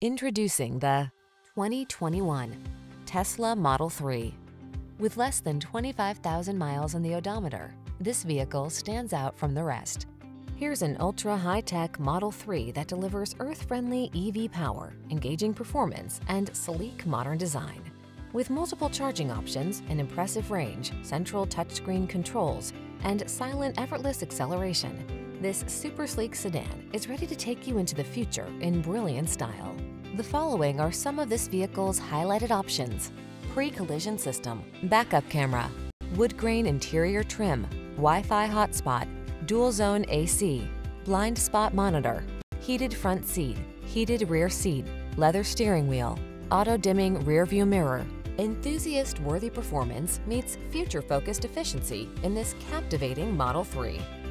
Introducing the 2021 Tesla Model 3. With less than 25,000 miles on the odometer, this vehicle stands out from the rest. Here's an ultra-high-tech Model 3 that delivers earth-friendly EV power, engaging performance, and sleek modern design. With multiple charging options, an impressive range, central touchscreen controls, and silent effortless acceleration, this super sleek sedan is ready to take you into the future in brilliant style. The following are some of this vehicle's highlighted options. Pre-collision system, backup camera, wood grain interior trim, Wi-Fi hotspot, dual zone AC, blind spot monitor, heated front seat, heated rear seat, leather steering wheel, auto dimming rear view mirror. Enthusiast-worthy performance meets future-focused efficiency in this captivating Model 3.